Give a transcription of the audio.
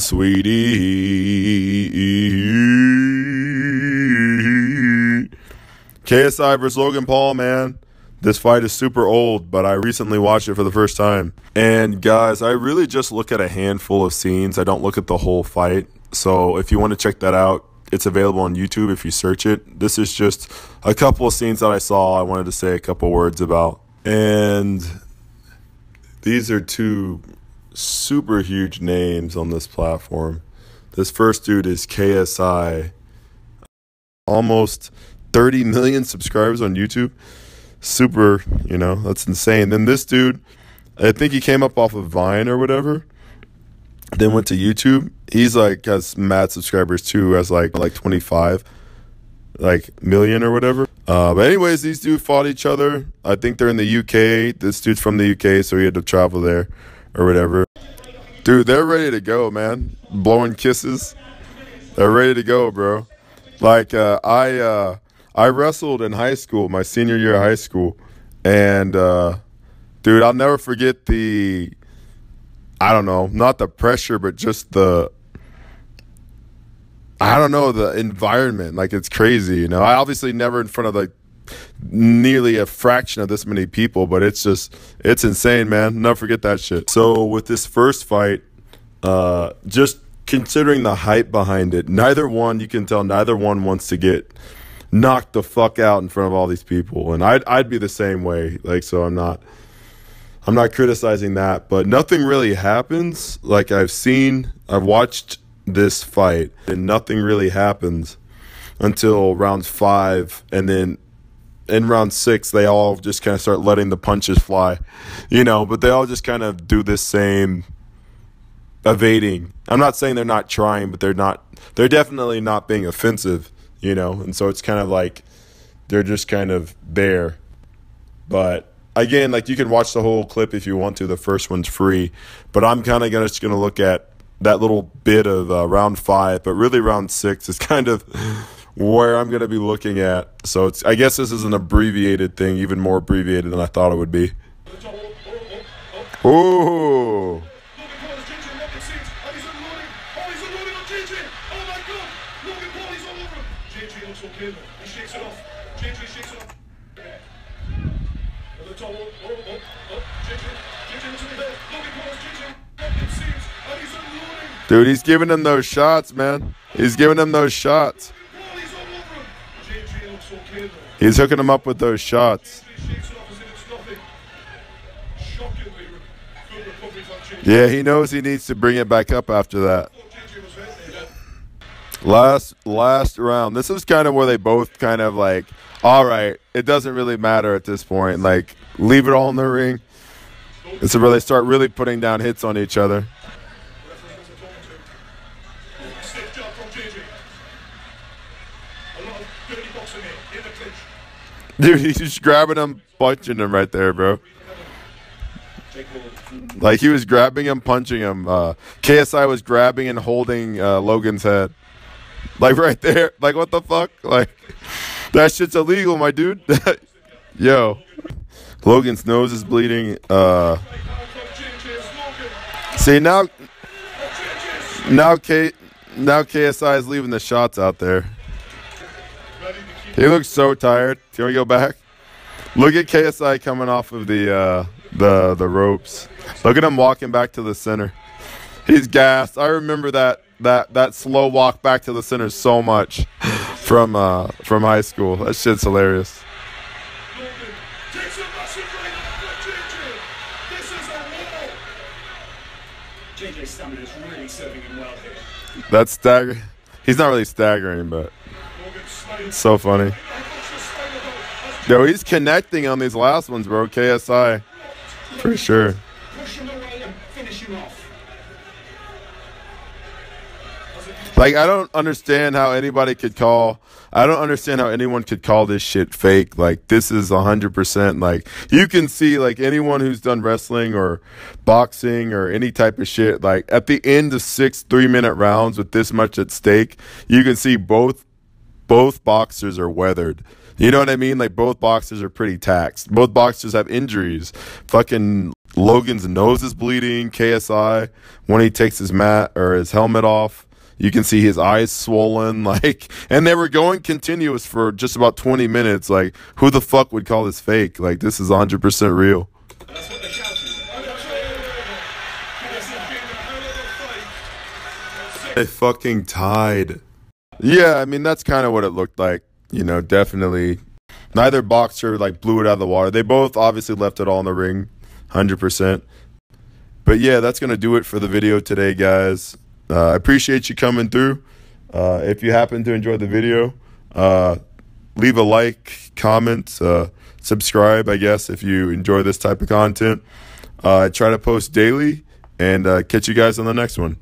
sweetie. KSI versus Logan Paul, man. This fight is super old, but I recently watched it for the first time. And guys, I really just look at a handful of scenes. I don't look at the whole fight. So if you want to check that out, it's available on YouTube if you search it. This is just a couple of scenes that I saw I wanted to say a couple words about. And these are two super huge names on this platform. This first dude is KSI. Almost 30 million subscribers on YouTube super, you know, that's insane. Then this dude, I think he came up off of Vine or whatever. Then went to YouTube. He's like has mad subscribers too, has like like 25 like million or whatever. Uh, but anyways, these two fought each other. I think they're in the UK. This dude's from the UK, so he had to travel there or whatever. Dude, they're ready to go, man. Blowing kisses. They're ready to go, bro. Like uh, I uh, I wrestled in high school, my senior year of high school, and uh, dude, I'll never forget the. I don't know, not the pressure, but just the. I don't know the environment. Like it's crazy, you know. I obviously never in front of like nearly a fraction of this many people, but it's just it's insane, man. Never forget that shit. So with this first fight, uh, just considering the hype behind it, neither one you can tell neither one wants to get knocked the fuck out in front of all these people. And I'd I'd be the same way. Like so I'm not I'm not criticizing that, but nothing really happens. Like I've seen I've watched this fight and nothing really happens until round 5 and then in round 6 they all just kind of start letting the punches fly. You know, but they all just kind of do this same evading. I'm not saying they're not trying, but they're not they're definitely not being offensive you know, and so it's kind of like they're just kind of there. But again, like you can watch the whole clip if you want to. The first one's free, but I'm kind of gonna, just going to look at that little bit of uh, round five, but really round six is kind of where I'm going to be looking at. So it's I guess this is an abbreviated thing, even more abbreviated than I thought it would be. Ooh. Dude, he's giving them those shots, man. He's giving them those shots. He's hooking them up with those shots. Yeah, he knows he needs to bring it back up after that. Last last round. This is kind of where they both kind of like, all right, it doesn't really matter at this point. Like, leave it all in the ring. It's where they start really putting down hits on each other. Dude, he's just grabbing him, punching him right there, bro. Like he was grabbing him, punching him. Uh, KSI was grabbing and holding uh, Logan's head, like right there. Like what the fuck? Like that shit's illegal, my dude. Yo, Logan's nose is bleeding. Uh, see now, now K, now KSI is leaving the shots out there. He looks so tired. Can we go back? Look at KSI coming off of the uh, the the ropes. Look at him walking back to the center. He's gassed. I remember that that that slow walk back to the center so much from uh, from high school. That shit's hilarious. That's staggering. He's not really staggering, but so funny. Yo, he's connecting on these last ones, bro. KSI. For sure. Like I don't understand how anybody could call I don't understand how anyone could call this shit fake. Like this is 100% like you can see like anyone who's done wrestling or boxing or any type of shit like at the end of 6 3 minute rounds with this much at stake, you can see both both boxers are weathered. You know what I mean? Like both boxers are pretty taxed. Both boxers have injuries. Fucking Logan's nose is bleeding. KSI when he takes his mat or his helmet off, you can see his eyes swollen. Like, and they were going continuous for just about 20 minutes. Like, who the fuck would call this fake? Like, this is 100% real. They fucking tied. Yeah, I mean that's kind of what it looked like. You know, definitely. Neither boxer like blew it out of the water. They both obviously left it all in the ring, hundred percent. But yeah, that's gonna do it for the video today, guys. Uh, I appreciate you coming through. Uh, if you happen to enjoy the video, uh, leave a like, comment, uh, subscribe. I guess if you enjoy this type of content, uh, I try to post daily, and uh, catch you guys on the next one.